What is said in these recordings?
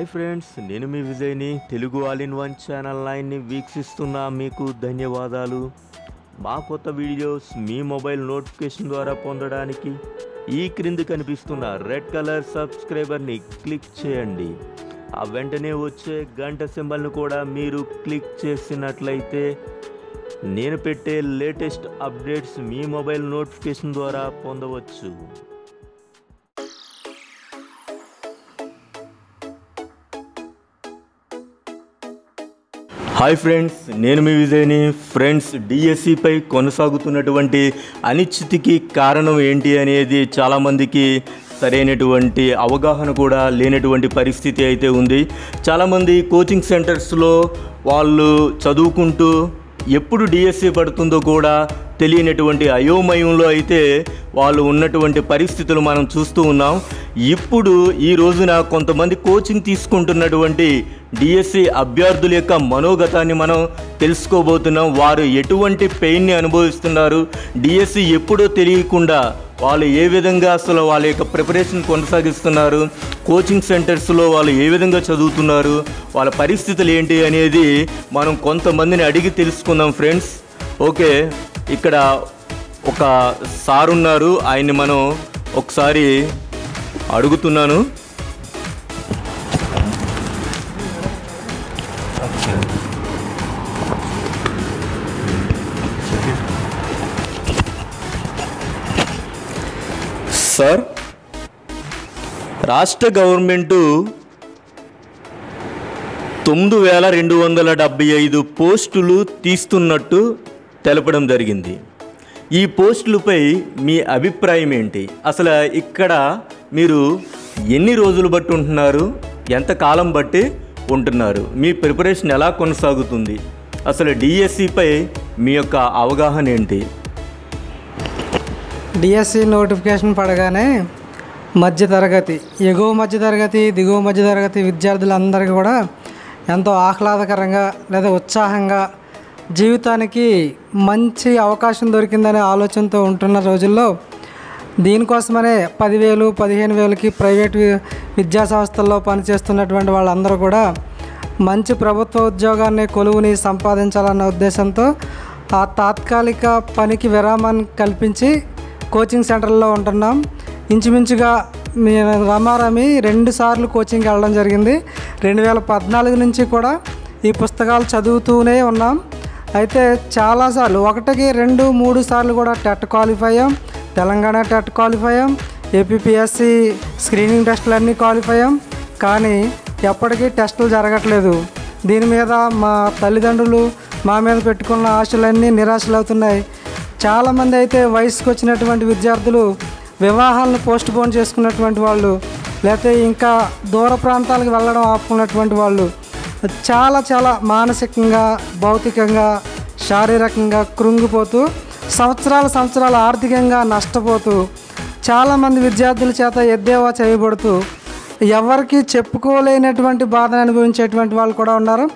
Hi friends నేను మీ విజయ్ని Telugu all in one channel లైన్ని వీక్షిస్తున్న మీకు ధన్యవాదాలు. మా కొత్త వీడియోస్ మీ మొబైల్ నోటిఫికేషన్ ద్వారా పొందడానికి ఈ క్రింది కనిపిస్తున్న రెడ్ కలర్ సబ్స్క్రైబర్ని క్లిక్ చేయండి. ఆ వెంటనే వచ్చే గంట సింబల్ను కూడా మీరు క్లిక్ చేసినట్లయితే నేను పెట్టే లేటెస్ట్ అప్డేట్స్ మీ మొబైల్ నోటిఫికేషన్ ద్వారా పొందవచ్చు. హాయ్ ఫ్రెండ్స్ నేను మీ విజయ్ని. ఫ్రెండ్స్ డిఎస్సిపై కొనసాగుతున్నటువంటి అనిశ్చితికి కారణం ఏంటి అనేది చాలామందికి సరైనటువంటి అవగాహన కూడా లేనటువంటి పరిస్థితి అయితే ఉంది. చాలామంది కోచింగ్ సెంటర్స్లో వాళ్ళు చదువుకుంటూ ఎప్పుడు డిఎస్సి పడుతుందో కూడా తెలియనటువంటి అయోమయంలో అయితే వాళ్ళు ఉన్నటువంటి పరిస్థితులు మనం చూస్తూ ఉన్నాం. ఇప్పుడు ఈ రోజున కొంతమంది కోచింగ్ తీసుకుంటున్నటువంటి డిఎస్సి అభ్యర్థుల యొక్క మనోగతాన్ని మనం తెలుసుకోబోతున్నాం. వారు ఎటువంటి పెయిన్ని అనుభవిస్తున్నారు? డిఎస్సి ఎప్పుడో తెలియకుండా వాళ్ళు ఏ విధంగా అసలు వాళ్ళ యొక్క ప్రిపరేషన్ కొనసాగిస్తున్నారు? కోచింగ్ సెంటర్స్లో వాళ్ళు ఏ విధంగా చదువుతున్నారు? వాళ్ళ పరిస్థితులు ఏంటి అనేది మనం కొంతమందిని అడిగి తెలుసుకుందాం ఫ్రెండ్స్. ఓకే. ఇక్కడ ఒక సార్ ఉన్నారు ఆయన్ని మనం ఒకసారి అడుగుతున్నాను. సార్ రాష్ట్ర గవర్నమెంటు తొమ్మిది వేల రెండు వందల డెబ్బై ఐదు పోస్టులు తీస్తున్నట్టు తెలపడం జరిగింది. ఈ పోస్టులపై మీ అభిప్రాయం ఏంటి? అసలు ఇక్కడ మీరు ఎన్ని రోజులు బట్టి ఉంటున్నారు? ఎంత కాలం బట్టి ఉంటున్నారు? మీ ప్రిపరేషన్ ఎలా కొనసాగుతుంది? అసలు డిఎస్సిపై మీ యొక్క అవగాహన ఏంటి? డిఎస్సి నోటిఫికేషన్ పడగానే మధ్యతరగతి ఎగువ మధ్యతరగతి దిగువ మధ్యతరగతి విద్యార్థులందరికీ కూడా ఎంతో ఆహ్లాదకరంగా లేదా ఉత్సాహంగా జీవితానికి మంచి అవకాశం దొరికిందనే ఆలోచనతో ఉంటున్న రోజుల్లో దీనికోసమనే పదివేలు పదిహేను వేలకి ప్రైవేట్ విద్యా సంస్థల్లో పనిచేస్తున్నటువంటి వాళ్ళందరూ కూడా మంచి ప్రభుత్వ ఉద్యోగాన్ని కొలువుని సంపాదించాలన్న ఉద్దేశంతో ఆ తాత్కాలిక పనికి విరామాన్ని కల్పించి కోచింగ్ సెంటర్లో ఉంటున్నాం. ఇంచుమించుగా నేను రమారమి రెండు సార్లు కోచింగ్కి వెళ్ళడం జరిగింది. రెండు వేల పద్నాలుగు నుంచి కూడా ఈ పుస్తకాలు చదువుతూనే ఉన్నాం. అయితే చాలాసార్లు ఒకటికి రెండు మూడు సార్లు కూడా టెట్ క్వాలిఫై అయ్యాం. తెలంగాణ టెట్ క్వాలిఫై అయ్యాం. ఏపీపీఎస్సి స్క్రీనింగ్ టెస్టులన్నీ క్వాలిఫై అయ్యాం. కానీ ఎప్పటికీ టెస్టులు జరగట్లేదు. దీని మీద మా తల్లిదండ్రులు మా మీద పెట్టుకున్న ఆశలన్నీ నిరాశలు అవుతున్నాయి చాలామంది అయితే వయసుకు వచ్చినటువంటి విద్యార్థులు వివాహాలను పోస్ట్ పోన్ చేసుకున్నటువంటి వాళ్ళు లేకపోతే ఇంకా దూర ప్రాంతాలకు వెళ్ళడం ఆపుకున్నటువంటి వాళ్ళు చాలా చాలా మానసికంగా భౌతికంగా శారీరకంగా కృంగిపోతూ సంవత్సరాల సంవత్సరాలు ఆర్థికంగా నష్టపోతూ చాలామంది విద్యార్థుల చేత ఎద్దేవా చేయబడుతూ ఎవరికి చెప్పుకోలేనటువంటి బాధను అనుభవించేటువంటి వాళ్ళు కూడా ఉన్నారు.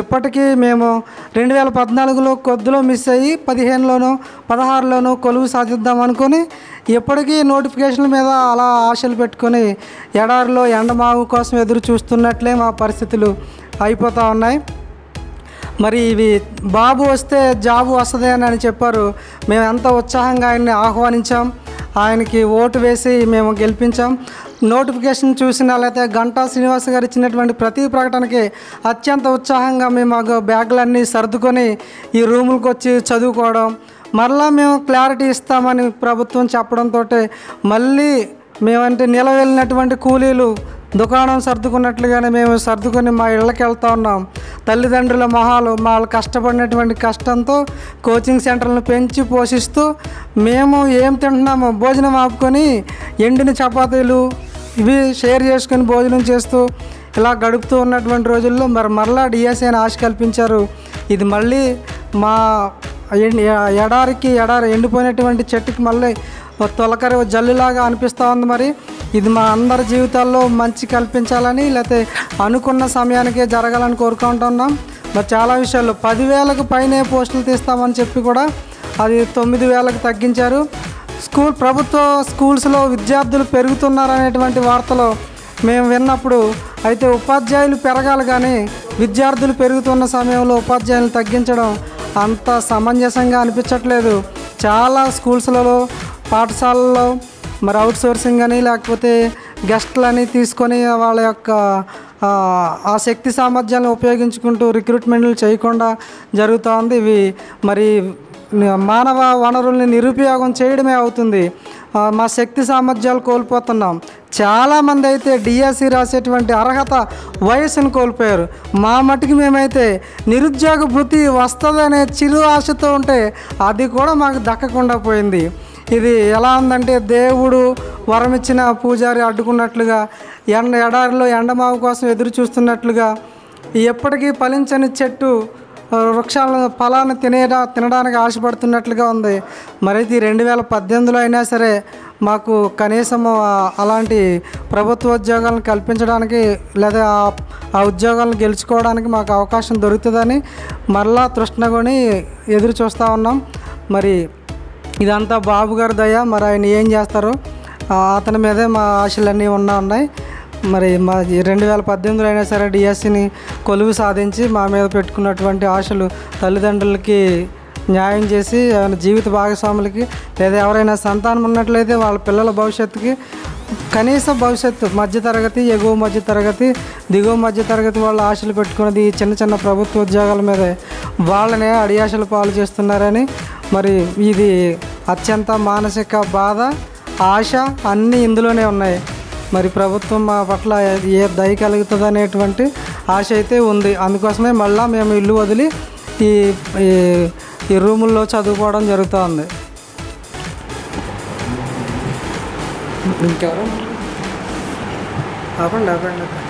ఇప్పటికీ మేము రెండు వేల పద్నాలుగులో కొద్దిలో మిస్ అయ్యి పదిహేనులోనో పదహారులోనో కొలువు సాధిద్దాం అనుకొని ఇప్పటికీ నోటిఫికేషన్ల మీద అలా ఆశలు పెట్టుకొని ఎడారిలో ఎండమావు కోసం ఎదురు చూస్తున్నట్లే మా పరిస్థితులు. అయిపోతూ ఉన్నాయి. మరి ఇవి బాబు వస్తే జాబు వస్తుంది అని అని చెప్పారు. మేము ఎంత ఉత్సాహంగా ఆయన్ని ఆహ్వానించాం. ఆయనకి ఓటు వేసి మేము గెలిపించాం. నోటిఫికేషన్ చూసిన లేకపోతే గంటా శ్రీనివాస్ గారు ఇచ్చినటువంటి ప్రతి ప్రకటనకి అత్యంత ఉత్సాహంగా మేము మాకు బ్యాగులన్నీ సర్దుకొని ఈ రూములకు వచ్చి చదువుకోవడం మరలా మేము క్లారిటీ ఇస్తామని ప్రభుత్వం చెప్పడంతో మళ్ళీ మేమంటే నిలవెళ్ళినటువంటి కూలీలు దుకాణం సర్దుకున్నట్లుగానే మేము సర్దుకొని మా ఇళ్ళకి వెళ్తా ఉన్నాం. తల్లిదండ్రుల మొహాలు వాళ్ళు కష్టపడినటువంటి కష్టంతో కోచింగ్ సెంటర్లను పెంచి పోషిస్తూ మేము ఏం తింటున్నామో భోజనం ఆపుకొని ఎండిన చపాతీలు ఇవి షేర్ చేసుకొని భోజనం చేస్తూ ఇలా గడుపుతూ ఉన్నటువంటి రోజుల్లో మరి మరలా డిఎస్ఏ అని ఆశ కల్పించారు. ఇది మళ్ళీ మా ఎడారికి ఎడారి ఎండిపోయినటువంటి చెట్టుకి మళ్ళీ తొలకరి జల్లులాగా అనిపిస్తూ ఉంది మరి. ఇది మా అందరి జీవితాల్లో మంచి కల్పించాలని లేకపోతే అనుకున్న సమయానికే జరగాలని కోరుకుంటున్నాం మరి చాలా విషయాల్లో పదివేలకు పైనే పోస్టులు తీస్తామని చెప్పి కూడా అది తొమ్మిది వేలకు తగ్గించారు. స్కూల్ ప్రభుత్వ స్కూల్స్లో విద్యార్థులు పెరుగుతున్నారనేటువంటి వార్తలు మేము విన్నప్పుడు అయితే ఉపాధ్యాయులు పెరగాలి కానీ విద్యార్థులు పెరుగుతున్న సమయంలో ఉపాధ్యాయులను తగ్గించడం అంత సమంజసంగా అనిపించట్లేదు. చాలా స్కూల్స్లలో పాఠశాలల్లో మరి అవుట్ సోర్సింగ్ అని లేకపోతే గెస్ట్లని తీసుకొని వాళ్ళ యొక్క ఆ, శక్తి సామర్థ్యాలను ఉపయోగించుకుంటూ రిక్రూట్మెంట్లు చేయకుండా జరుగుతూ ఉంది ఇవి మరి మానవ వనరుల్ని నిరుపయోగం చేయడమే అవుతుంది. మా శక్తి సామర్థ్యాలు కోల్పోతున్నాం. చాలామంది అయితే డిఎస్సి రాసేటువంటి అర్హత వయసును కోల్పోయారు. మా మటుకు మేమైతే నిరుద్యోగ భృతి వస్తుందనే చిరు ఆశతో ఉంటే అది కూడా మాకు దక్కకుండా పోయింది. ఇది ఎలా ఉందంటే దేవుడు వరం ఇచ్చిన పూజారి అడ్డుకున్నట్లుగా ఎండ ఎడారిలో ఎండమావు కోసం ఎదురు చూస్తున్నట్లుగా ఎప్పటికీ ఫలించని చెట్టు వృక్షాలను ఫలాన్ని తినేడా తినడానికి ఆశపడుతున్నట్లుగా ఉంది. మరైతే ఈ రెండు వేల పద్దెనిమిదిలో అయినా సరే మాకు కనీసం అలాంటి ప్రభుత్వ ఉద్యోగాలను కల్పించడానికి లేదా ఆ- ఆ ఉద్యోగాలను గెలుచుకోవడానికి మాకు అవకాశం దొరుకుతుందని మరలా తృష్ణగొని ఎదురు చూస్తూ ఉన్నాం. మరి ఇదంతా బాబు గారి దయ. మరి ఆయన ఏం చేస్తారో అతని మీదే మా ఆశలన్నీ ఉన్నా ఉన్నాయి. మరి మా రెండు వేల పద్దెనిమిదిలో అయినా సరే డిఎస్సిని కొలువు సాధించి మా మీద పెట్టుకున్నటువంటి ఆశలు తల్లిదండ్రులకి న్యాయం చేసి జీవిత భాగస్వాములకి లేదా ఎవరైనా సంతానం ఉన్నట్లయితే వాళ్ళ పిల్లల భవిష్యత్తుకి కనీస భవిష్యత్తు మధ్యతరగతి ఎగువ మధ్య తరగతి దిగువ మధ్య తరగతి వాళ్ళ ఆశలు పెట్టుకున్నది ఈ చిన్న చిన్న ప్రభుత్వ ఉద్యోగాల మీద. వాళ్ళనే అడియాశలు పాలు చేస్తున్నారని మరి ఇది అత్యంత మానసిక బాధ ఆశ అన్నీ ఇందులోనే ఉన్నాయి. మరి ప్రభుత్వం మా పట్ల ఏ దయ కలుగుతుంది అనేటువంటి ఆశ అయితే ఉంది. అందుకోసమే మళ్ళీ మేము ఇల్లు వదిలి ఈ ఈ- రూముల్లో చదువుకోవడం జరుగుతూ ఉంది ఇంకెవరు? ఆపండి ఆపండి.